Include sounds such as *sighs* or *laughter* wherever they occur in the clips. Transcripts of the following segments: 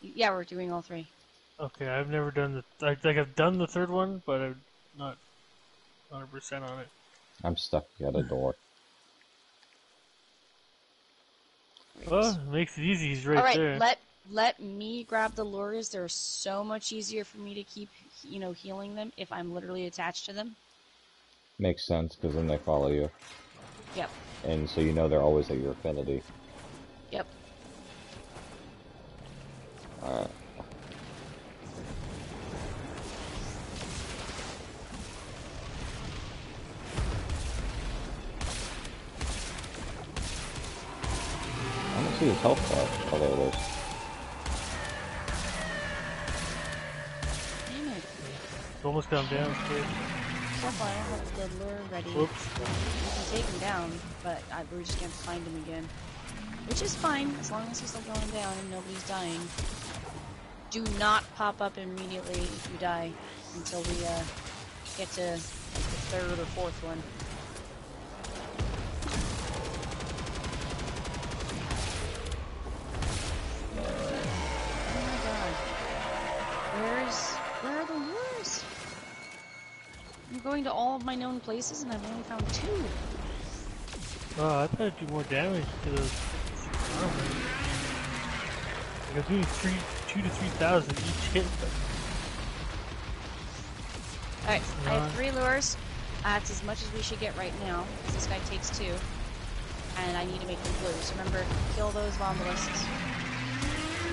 Yeah, we're doing all three. Okay, I've never done the. I think I've done the third one, but I'm not 100% on it. I'm stuck at a door. Well, it makes it easy. He's right all right, there. let let me grab the lures. They're so much easier for me to keep, you know, healing them if I'm literally attached to them. Makes sense because then they follow you, Yep. and so you know they're always at your affinity. Yep. Alright. I don't see his health bar. Oh, there it is. Damn it. It's almost gone down. straight. So far, I have the lure ready. Whoops. We can take him down, but I, we're just gonna find him again. Which is fine, as long as he's still going down and nobody's dying. Do not pop up immediately if you die until we uh, get to the third or fourth one. Oh my god. Where's... Where are the lures? I'm going to all of my known places and I've only found two. Oh, I thought it'd do more damage to those armor. Like I'm doing three, two to three thousand each hit. Alright, I have three lures. Uh, That's as much as we should get right now, because this guy takes two. And I need to make them blue. So remember, kill those Vomvalysts.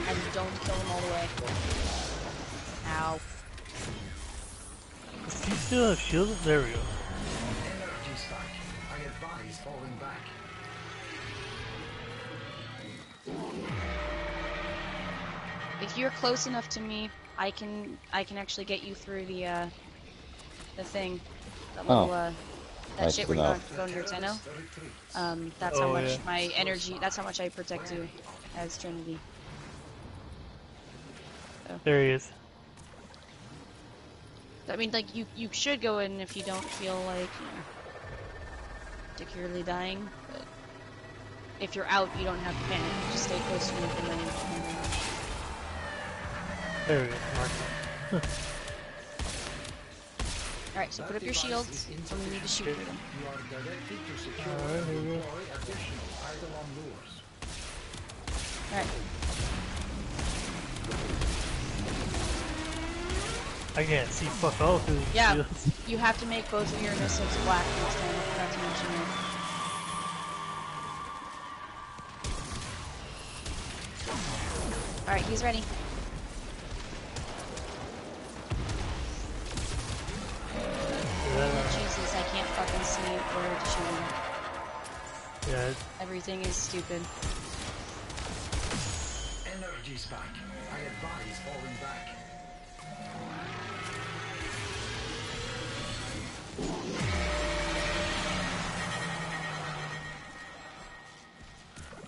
And don't kill them all the way. Ow. Does he still have shields? There we go. Energy spike. I advise falling back. If you're close enough to me, I can I can actually get you through the uh the thing. That little Oh. uh that Nice shit to where you know. don't go under your Tenno. Um that's how Oh, much yeah. my energy that's how much I protect you as Trinity. There he is. I mean, like you you should go in if you don't feel like you know, particularly dying. But if you're out, you don't have to panic. Just stay close to me for range. There we go. Mark. All right, so put up your shields, and we need to shoot them. You are directed to secure Alright, here we go. deploy additional Eidolon lures. All right, I can't see fuck all through the Yeah. shields. you have to make both of your missiles black next time. I forgot to mention that. All right, he's ready. Fucking see where to shoot him. Yeah, Everything is stupid. Energy spike. I advise falling back.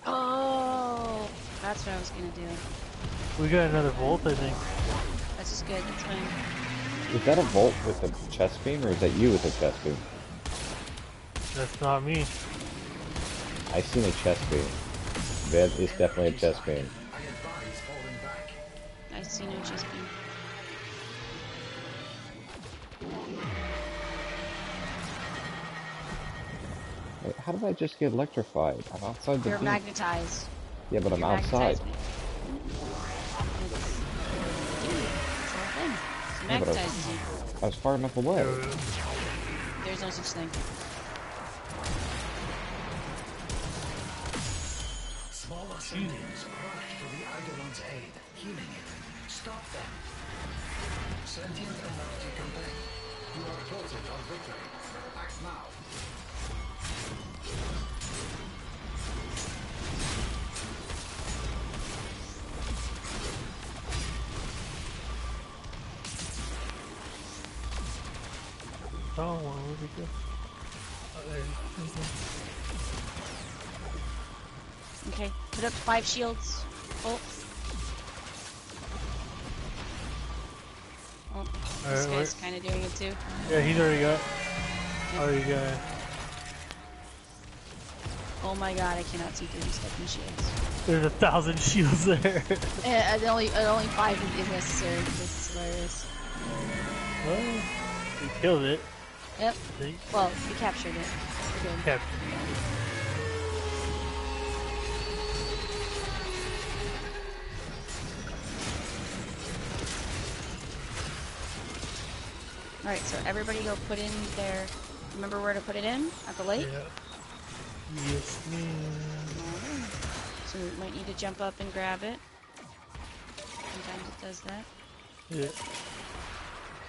Oh, that's what I was gonna do. we got another volt, I think. That's just good. That's fine. Is that a Volt with a chest beam, or is that you with a chest beam? That's not me. I seen a chest beam. That is definitely a chest beam. I advise falling back. See no chest beam. Wait, How did I just get electrified? I'm outside the You're beam. magnetized. Yeah, but I'm You're outside. magnetized, man. It's the whole thing. It Yeah, I was- I was far enough away. There we go. There's no such thing. Up five shields. Oh. Oh, this Alright, guy's kind of doing it too. Yeah, he's already got. Already got. Oh my god, I cannot see through these fucking shields. There's a thousand shields there. And *laughs* eh, and only, and only five is necessary. This is hilarious. well, we killed it. Yep. Well, we captured it. Good. Captured. Alright, so everybody go put in their. Remember where to put it in? At the lake? Yeah. Yes, ma'am. So we might need to jump up and grab it. Sometimes it does that. Yeah.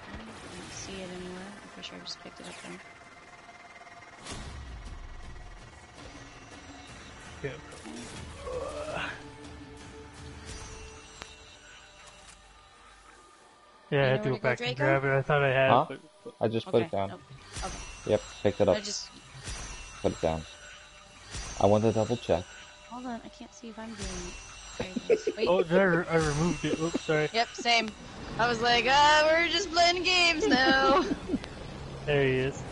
I don't see it anywhere. I'm pretty sure I just picked it up then. Yeah. Yeah, I had to go to go, back and grab it. I thought I had, Huh? but I just put Okay. it down. nope. Okay. Yep, picked it up. I just Put it down. I want to double check. hold on. I can't see if I'm doing it. There it is. Wait. oh, there I removed it. Oops, sorry. Yep, same. I was like, ah, we're just playing games now. *laughs* There he is.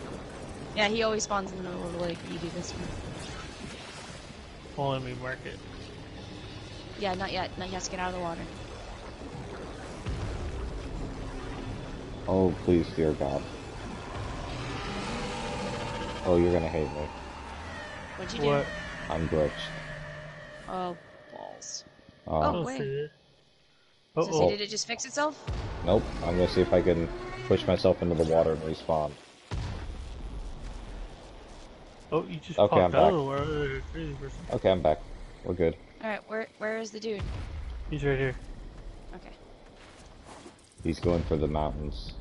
yeah, he always spawns in the middle of the lake. You do this one. Well, let me mark it. Yeah, not yet. Not yet. To get out of the water. Oh, please, dear God. Oh, you're gonna hate me. What'd you do? What? I'm glitched. Oh, balls. Oh, Oh, wait. say that. So Uh-oh. see, did it just fix itself? nope. I'm gonna see if I can push myself into the water and respawn. Oh, you just Okay, popped I'm out back. of the water. Okay, I'm back. We're good. All right, where where is the dude? He's right here. Okay. He's going for the mountains.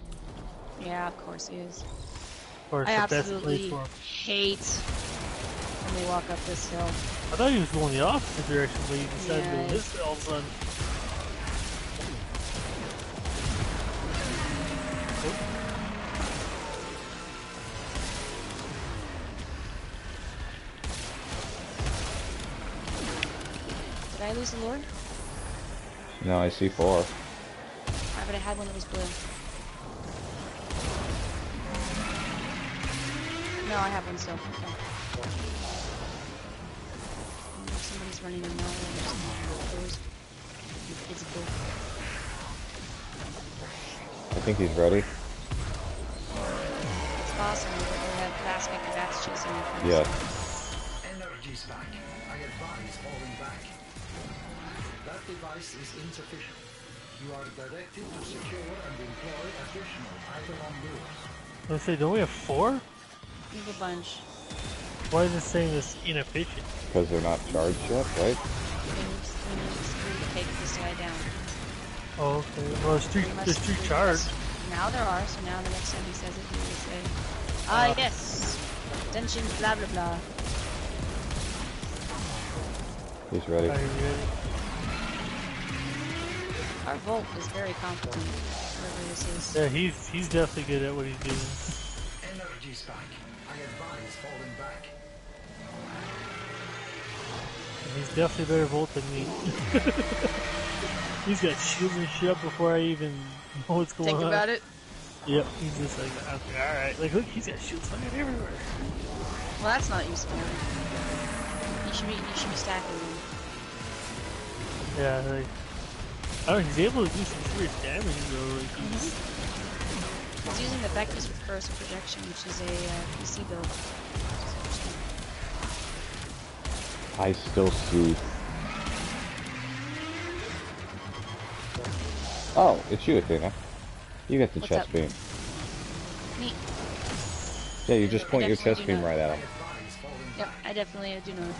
Yeah, of course he is. Of course, I the best place absolutely hate when we walk up this hill. I thought he was going the opposite direction, but he decided Yeah. to go this way all of a sudden. Did I lose the lure? No, I see four. I but I had one that was blue. No, I have one still. Okay. Somebody's running in now. Those invisible. I think he's ready. It's awesome. We have basket bats chasing me. Yeah. Energy's back. I advise falling back. That device is insufficient. You are directed to secure and employ additional Eidolon lures. Let's say, don't we have four? We have a bunch. Why is it saying this inefficient? Because they're not charged yet, right? We need, we need to take this guy down. Oh, okay. Well, there's three, We must- there's three charged. must- Now there are, so now the next time he says it, he will say, Ah, Uh. yes! Attention, blah blah blah. He's ready. Are you ready? Our Volt is very competent, whoever this is. Yeah, he's he's definitely good at what he's doing. Energy's back. I advise falling back. And he's definitely better Volt than me. *laughs* he's got shields and shit up before I even know what's going Think on. about it. Yep, he's just like, okay, alright. Like, look, he's got shields fucking everywhere. Well, that's not useful. You should be, you should be stacking them. Yeah, like, I don't know, he's able to do some serious damage though. Like, he's, mm-hmm. He's using the Vectis with Corrosive Projection, which is a uh, PC build. Which is interesting. I still see. Oh, it's you, Athena. You get the What's chest up? beam. Neat. Yeah, you just point your chest beam right at him. Yep, I definitely do know.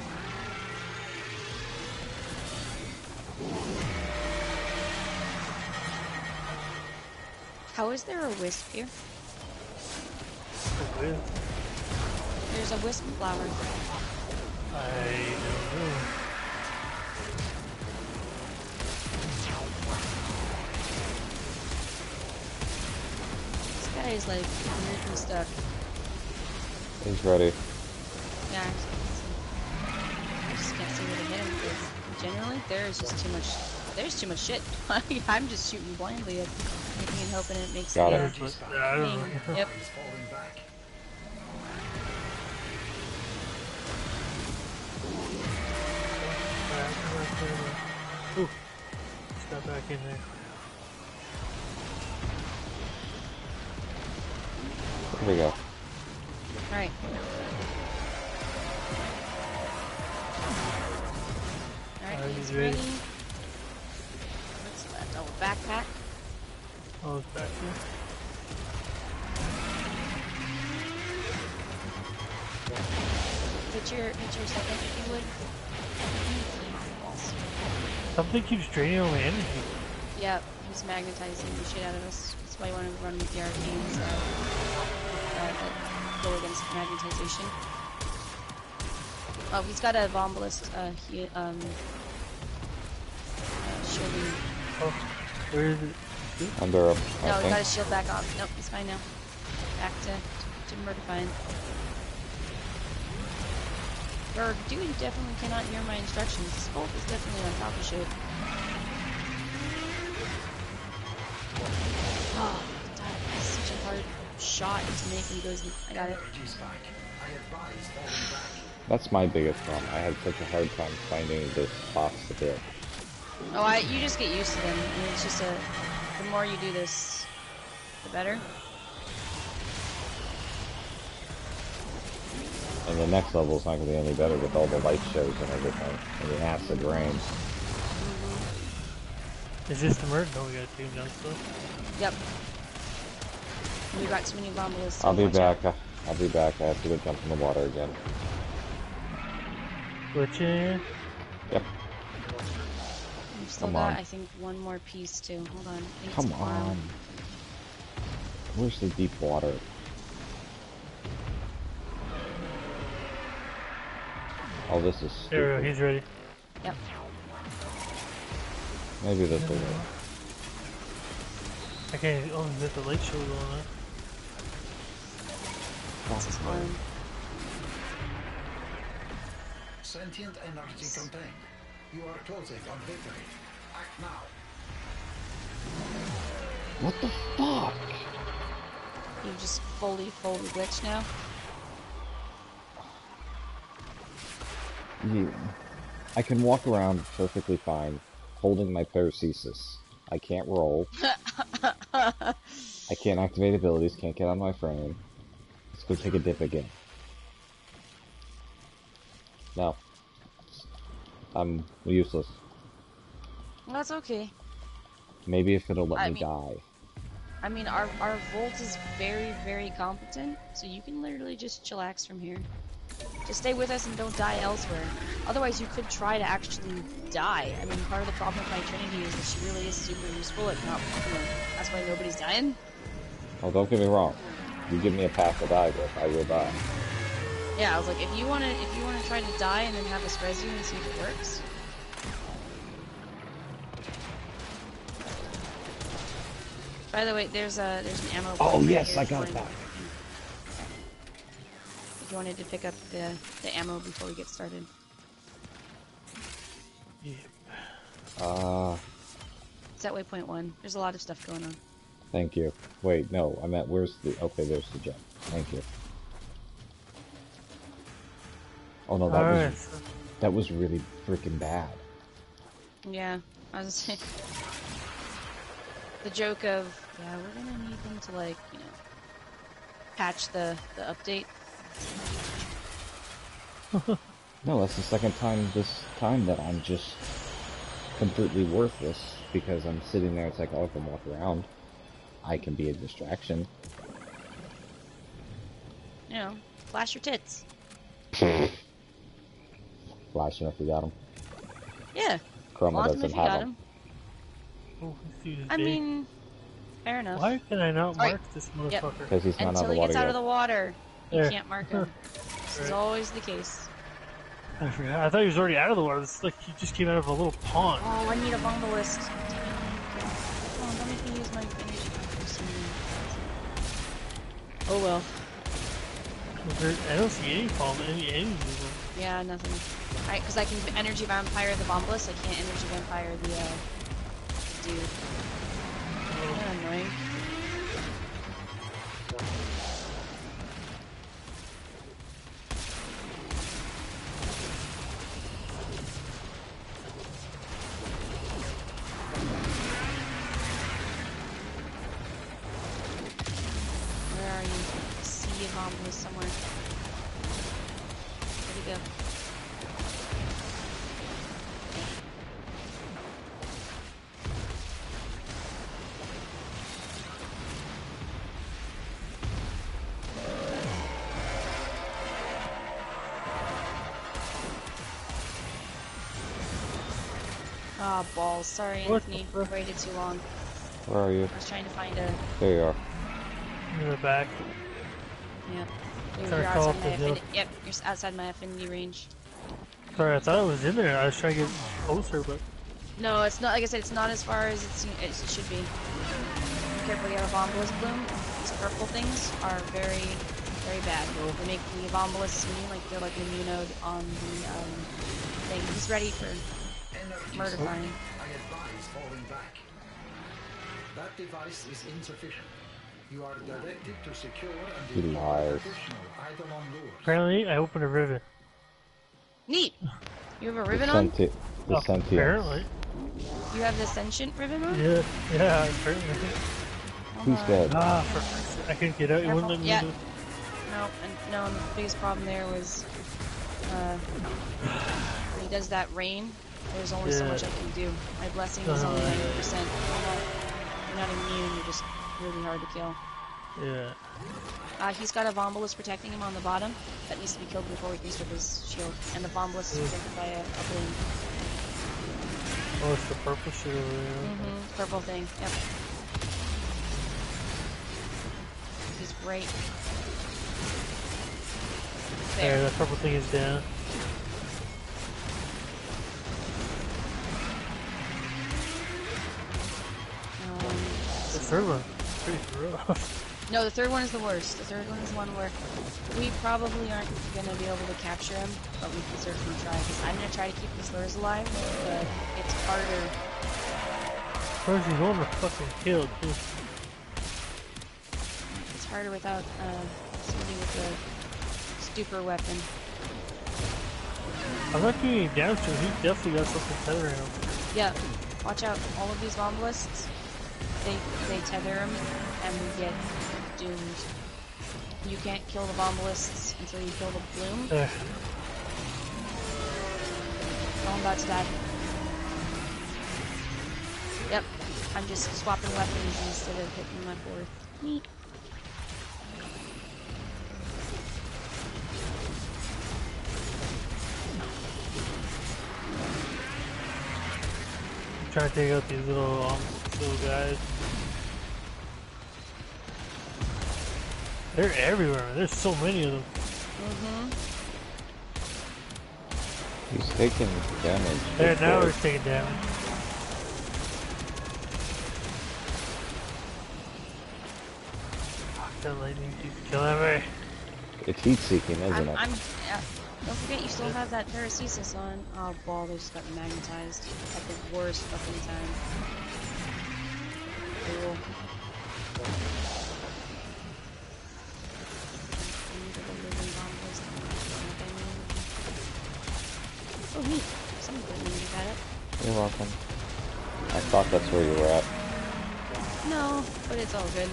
How is there a wisp here? yeah. There's a wisp flower. I don't know. This guy is like weirdly stuck. He's ready. Yeah, I just can't see. I just can't see where to hit him generally there is just too much. There's too much shit. *laughs* I'm just shooting blindly at anything and hoping it makes Got a it. But, yeah, I don't know. Yep. Advise falling back. Alright, I'm gonna put him in. Ooh. Got back in there. There we go. Alright. Alright, Alright, he's he's ready. ready. What's that? Oh, backpack. Oh, it's back here. Hit your, hit your second if you would. Something keeps draining all my energy. Yep, he's magnetizing the shit out of us. That's why you want to run with the arcanes uh, uh, that go against magnetization. Oh, he's got a Vomvalyst uh, he, um, uh, shielding. Oh, where is it? Under a, No, he got his shield back off. Nope, he's fine now. Back to, to murderfying. Or, dude definitely cannot hear my instructions. This Volt is definitely on top of shit. Oh, that is such a hard shot to make when he goes. I got it. Energy's back. I advise falling back. That's my biggest problem. I had such a hard time finding the spots to hit. Oh, I, you just get used to them. I mean, it's just a. The more you do this, the better. And the next level is not going to be any better with all the light shows and everything. And the acid rain. Mm-hmm. Is this the murder? No, we gotta take him down still. Yep. We got too many Vomvalysts. I'll be Watch out. back. I'll be back. I have to go jump in the water again. Glitching. Yep. We've still Come got, on. I think, one more piece too. Hold on. I think it's Come tomorrow. on. Where's the deep water? Oh, this is There we go, he's ready. Yep. Maybe this will work. I can't only get the light show going on. This is fun. Sentient energy contained. You are closing on victory. Act now. What the fuck? You just fully, fully glitch now. You, I can walk around perfectly fine, holding my paracesis. I can't roll. *laughs* I can't activate abilities, can't get on my frame. Let's go take a dip again. No. I'm useless. That's okay. Maybe if it'll let I me mean- die. I mean, our, our Volt is very, very competent, so you can literally just chillax from here. Just stay with us and don't die elsewhere. Otherwise, you could try to actually die. I mean, part of the problem with my Trinity is that she really is super useful at not, you know, that's why nobody's dying. Oh, don't get me wrong. You give me a path to die with, I will die. Yeah, I was like, if you wanna, if you wanna try to die and then have us res you and see if it works. By the way, there's a there's an ammo. Oh, right yes, here I if you got wanted- that. If you wanted to pick up the the ammo before we get started. Yeah. Uh, It's at waypoint one. There's a lot of stuff going on. thank you. Wait, no, I meant, where's the, okay, there's the gem. Thank you. Oh no, that Alright, was, so that was really freaking bad. Yeah, I was saying. *laughs* The joke of yeah, we're gonna need them to like you know patch the the update. *laughs* No, that's the second time this time that I'm just completely worthless because I'm sitting there. It's like, oh, I can walk around. I can be a distraction. You know, flash your tits. Flashing if you got him. Yeah, Chroma flaunt 'em doesn't if you have got them. 'em. oh, this dude is I mean, fair enough. why can I not Alright. mark this Yep. motherfucker? Because he's not out Until of the he water gets out of the water, you There. can't mark him. *laughs* This is always the case. I forgot. I thought he was already out of the water. It's like he just came out of a little pond. Oh, I need a Vomvalyst. Damn it. Don't make me use my energy for. Oh well. I don't see any problem. Any any movement. Yeah, nothing. Right, because I can energy vampire the bombless, I can't energy vampire the uh, dude. Kind of annoying. Where are you? See a bombless somewhere. Where'd he go? Balls. Sorry, What Anthony. the frick? Waited too long. Where are you? I was trying to find a. There you are. In the back. Yeah. You're, Sorry, you're outside my the Yep, you're outside my affinity range. Sorry, I thought it was in there. I was trying to get closer, but No, it's not. Like I said, it's not as far as it's, it should be. Be careful, you have a Vombalus bloom. These purple things are very, very bad. They make the Vombalus seem like they're like an immunode on the um, thing. He's ready for Energy murder supply. finding. I advise falling back. That device is insufficient. You are directed to secure and He deploy lies. additional Eidolon lures. apparently I opened a rivet. Neat. You have a ribbon on. senti- the Oh, sentience. apparently. You have the sentient ribbon on. Yeah, yeah, apparently. Who's dead? Ah, for, I couldn't get out. It wouldn't let me Yeah. do No, and no, and the biggest problem there was uh, he does that rain. There's only so much I can do. My blessing is only Uh-huh. 90%. You're not, you're not immune. You're just really hard to kill. Yeah. Uh, he's got a Vombalus protecting him on the bottom. That needs to be killed before he can strip his shield. And the Vombalus is Mm. protected by a, a bloom. Oh, it's the purple shit over there. Mm-hmm. Purple thing. Yep. He's great. There, that purple thing is down. Third one, pretty rough. *laughs* No, the third one is the worst. The third one is one where we probably aren't going to be able to capture him, but we can certainly try. Because I'm going to try to keep these slurs alive, but it's harder. He's on the fucking kill, too. It's harder without uh, somebody with a stupor weapon. I'm not doing any damage to him. He's definitely got something tethering him. Yeah, watch out. All of these Vomvalysts, they, they tether him, and we get doomed. You can't kill the Vomvalysts until you kill the Bloom. There. I'm about to die. Yep, I'm just swapping weapons instead of hitting my fourth. Neat. Trying to take out these little, um, little guys. They're everywhere. man. There's so many of them. Mm-hmm. He's taking damage. There, now boy. we're taking damage. Fuck, that lightning keeps killing me. It's heat seeking, isn't I'm, it? I'm, uh, don't forget you still have that paracesis on. Oh, ball, they just got magnetized at the worst fucking time. Cool. Oh, neat. Some good news about it. You're welcome. I thought that's where you were at. No, but it's all good.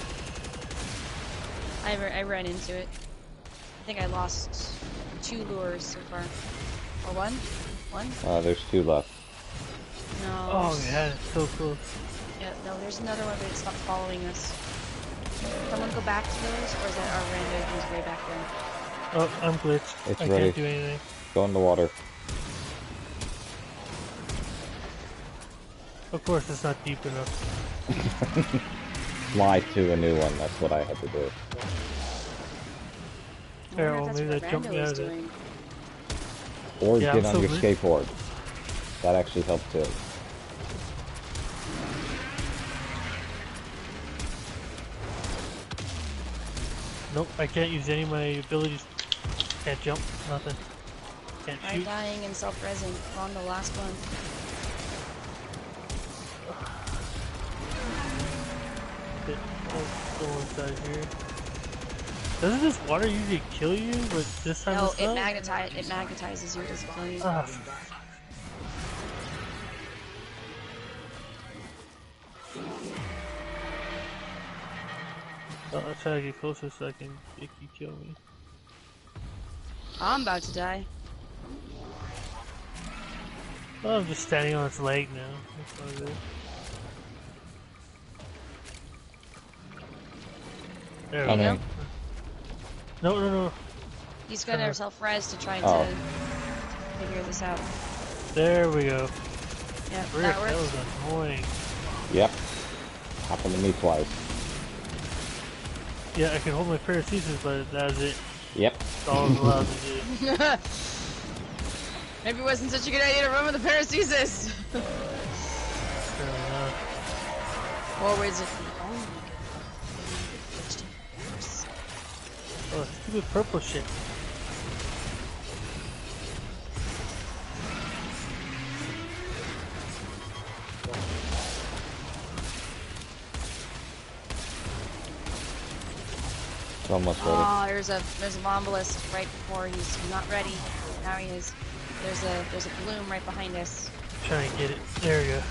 I, I ran into it. I think I lost two lures so far. Or one? One? Uh, there's two left. No. Oh yeah, it's so close. Yeah, no, there's another one, but it stopped following us. Someone go back to those, or is that our rando who's way back there? Oh, I'm glitched. It's I ready. can't do anything. Go in the water. Of course, it's not deep enough. *laughs* Fly to a new one. That's what I had to do. I Yeah, well, maybe that's that jumped me out of it. Or Yeah, get I'm on so your glitched. skateboard. That actually helped too. Nope, I can't use any of my abilities. Can't jump, nothing. Can't shoot. dying and self-resing. On the last one. Get- oh, inside here. Doesn't this water usually kill you, but this time No, it's it not? magnetize it magnetizes you, it doesn't kill you. Ah, I'll I'll try to get closer so I can make you kill me. I'm about to die. Well, I'm just standing on its leg now. That's all good. There we Come go. in. No, no, no. He's gonna Uh-huh. self-res to try Oh. to figure this out. There we go. Yeah, Rick, that that was annoying. Yep. Happened to me twice. Yeah, I can hold my paracesis, but that's it. Yep. That's all I'm allowed to do. *laughs* Maybe it wasn't such a good idea to run with the paracesis. Fair enough. or was it the only good thing that switched to Oh, stupid purple shit. Almost ready. Oh, there's a there's a Lombalist right before he's not ready. Now he is. There's a there's a bloom right behind us. Trying to get it. There we go.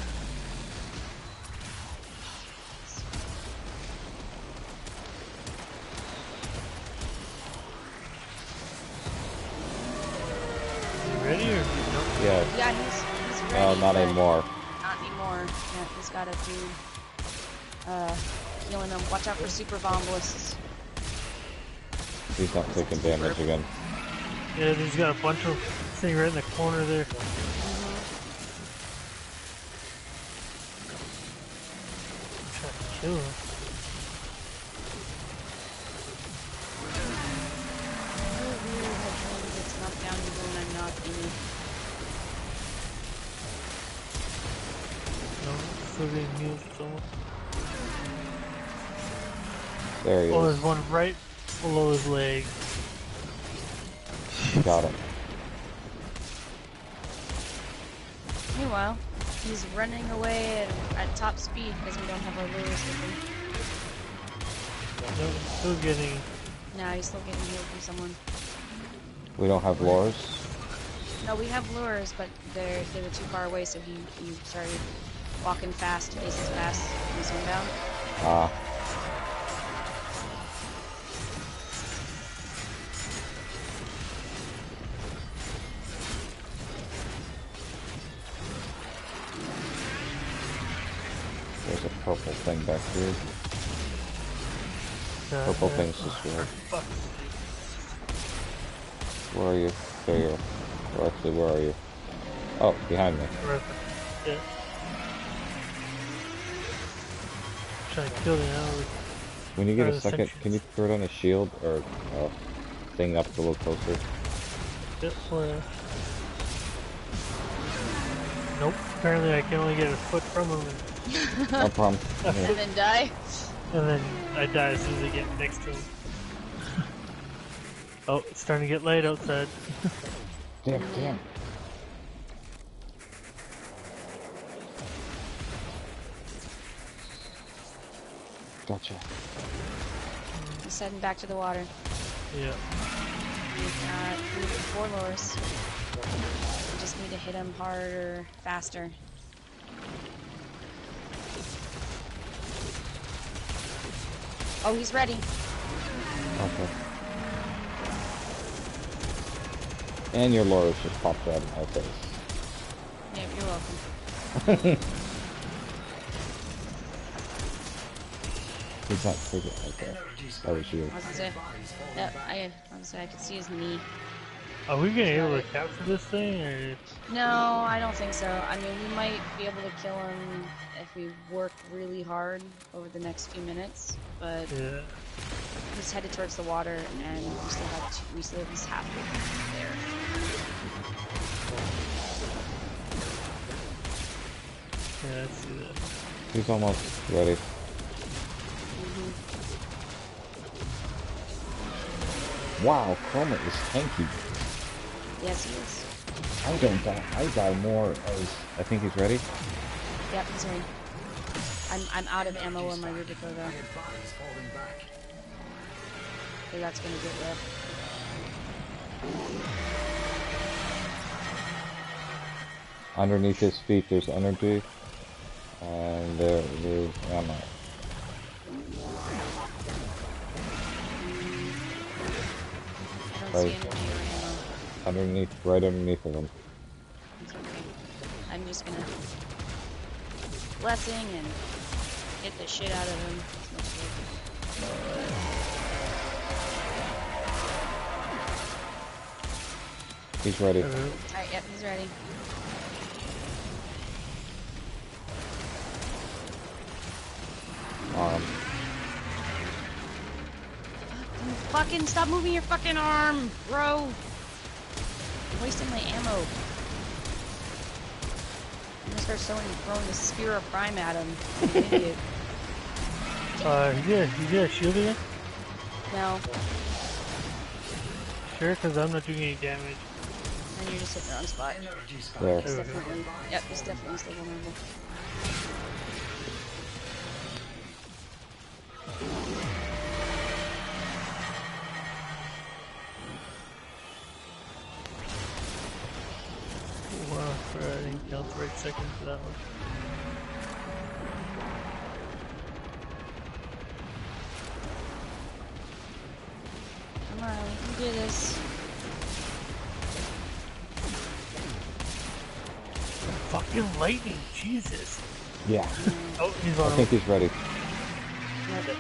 You ready or no? Yeah. Yeah, he's he's ready. Oh, not anymore. Not anymore. Yeah, he's got to do uh healing them. Watch out for super Vomvalysts. He's not taking damage again. Yeah, he's got a bunch of thing right in the corner there. Trying to kill him. Really weird how Jordan gets knocked down even when I'm not in it. No, still getting healed someone. There he Oh, is. there's one right below his leg. Got him. Meanwhile, he's running away at, at top speed because we don't have our lures with him. No, still getting. Nah, he's still getting healed from someone. We don't have lures. No, we have lures, but they're they were too far away, so he, he started walking fast, faces fast, and swim down. Ah. Purple thing back here. Uh, Purple uh, thing's just weird. Where are you? There you are. Or actually, where are you? Oh, behind me. Yeah. Trying to kill the animal. When you get a second, can you throw it on a shield or a thing up a little closer? Yep, uh, Nope. Apparently I can only get a foot from him, and, No problem. Yeah. *laughs* And then die. and then I die as soon as I get next to him. *laughs* oh, it's starting to get late outside. *laughs* Damn, damn. Gotcha. He's heading back to the water. Yeah. We've got four lures. We just need to hit him harder, faster. Oh, he's ready. Okay. And your lures just popped out of my face. Yeah, you're welcome. *laughs* He's not freaking okay. Energies That was you. I was gonna say, yep, I, I was gonna I could see his knee. Are we gonna be able to capture this thing, or No, I don't think so. I mean, we might be able to kill him if we work really hard over the next few minutes, but yeah? he's headed towards the water, and we still have two, we still have at least halfway there. Yeah, I see that. He's almost ready. Mm-hmm. Wow, Chroma is tanky. Yes, he is. I don't die. I die more as. I think he's ready. Yep, he's in. I'm, I'm out of ammo on my Rubico though. So that's gonna get ripped. Underneath his feet there's energy. And there is ammo. Right. Underneath, right underneath of him. I'm just gonna blessing and hit the shit out of him. It's no good. He's ready. Alright, yep, he's ready. Arm. Fucking stop moving your fucking arm, bro. I'm wasting my ammo. I'm gonna start throwing, throwing the spear of prime at him. *laughs* I'm idiot. uh, you get, you get a shield again? No, Sure, because I'm not doing any damage. and you're just hitting the wrong spot. Energy spike. There. He's definitely, yep, he's definitely still vulnerable. For that one. Come on, we can do this. Fucking lightning, Jesus. Yeah, *laughs* Oh, he's I think he's ready. Yep.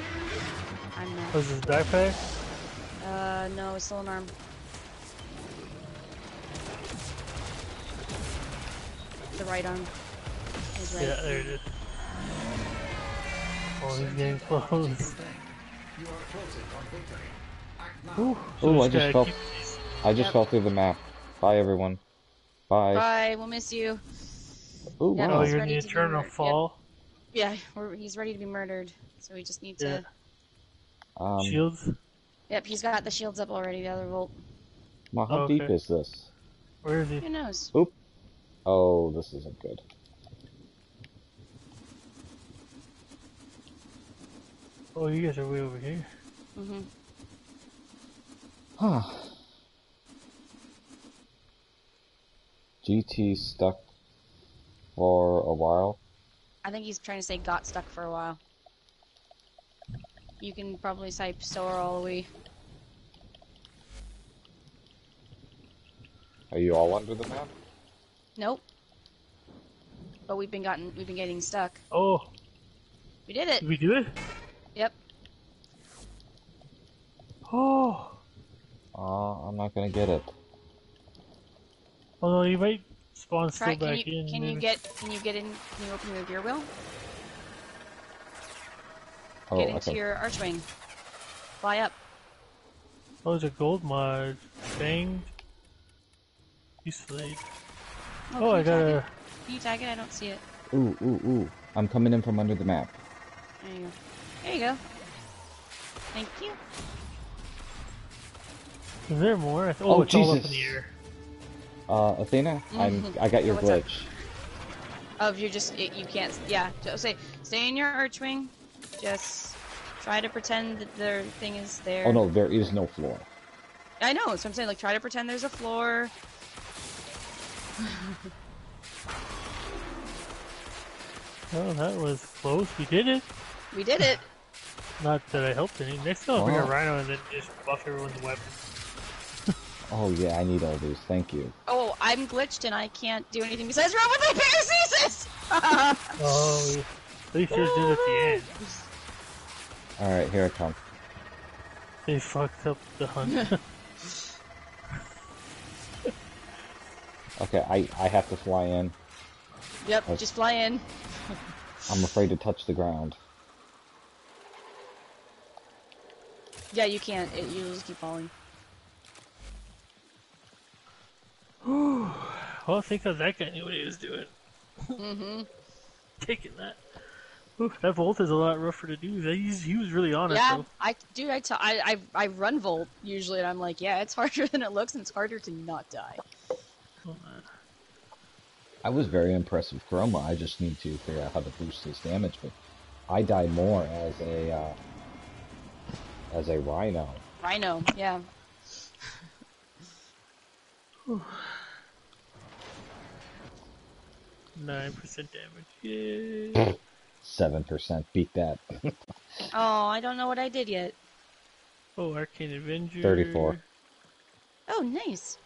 I'm not. Was his backpack? Uh, no, it's still an arm. The right arm. Is right. Yeah, there it is. Oh, he's getting close. You are closer on victory. Act now. Ooh, Ooh, I just just fell. keep I just Yep. fell through the map. Bye, everyone. Bye. Bye, we'll miss you. Ooh, Yeah, Oh, wow. he's you're in the eternal murdered. Yep. fall. Yeah, we're, he's ready to be murdered. So we just need to. Um, Shields? Yep, he's got the shields up already. The other volt. well, how Okay. deep is this? Where is he? Who knows? Oop. Oh, this isn't good. Oh, you guys are way over here. hmm Huh. GT stuck for a while. I think he's trying to say got stuck for a while. You can probably type soar all the way. Are you all under the map? Nope. But we've been gotten we've been getting stuck. Oh, We did it. did we do it? Yep. Oh. Uh, I'm not gonna get it. Oh no, you might spawn still Try. Can back you in. can you get can you get in? Can you open your gear wheel? Oh, Get into okay. your archwing. Fly up. Oh, there's a gold mod. Banged. You slayed. Oh, can I got a. Can you tag it? I don't see it. Ooh, ooh, ooh. I'm coming in from under the map. There you go. There you go. Thank you. Is there more? Th- oh, Oh, it's all up in Jesus. the air. Uh, Athena, I'm, Mhm. I got your What's up? glitch. Oh, you're just it, you can't. Yeah. Just say stay in your archwing. Just try to pretend that their thing is there. Oh no, there is no floor. I know. So I'm saying like try to pretend there's a floor. *laughs* Oh, that was close. We did it. We did it. Not that I helped any. Next time I'll bring a Oh. rhino and then just buff everyone's weapons. Oh yeah, I need all these. Thank you. Oh, I'm glitched and I can't do anything besides run with my paracesis. *laughs* Oh, they should have did it at the end. All right, here I come. They fucked up the hunt. *laughs* Okay, I I have to fly in. yep. Oh. Just fly in. I'm afraid to touch the ground. Yeah, you can't. It, you just keep falling. Well, think of that guy knew what he was doing. Mm-hmm. *laughs* Taking that. Ooh, that volt is a lot rougher to do. He's, he was really on it Yeah, though. I dude, I, t- I I I run Volt usually, and I'm like, yeah, it's *laughs* harder than it looks, and it's harder to not die. I was very impressed with Chroma. I just need to figure out how to boost his damage, but I die more as a uh, as a Rhino. Rhino, yeah. *sighs* Nine percent damage. Yay! Seven percent. Beat that. *laughs* Oh, I don't know what I did yet. Oh, Arcane Avenger. 34. Oh, nice.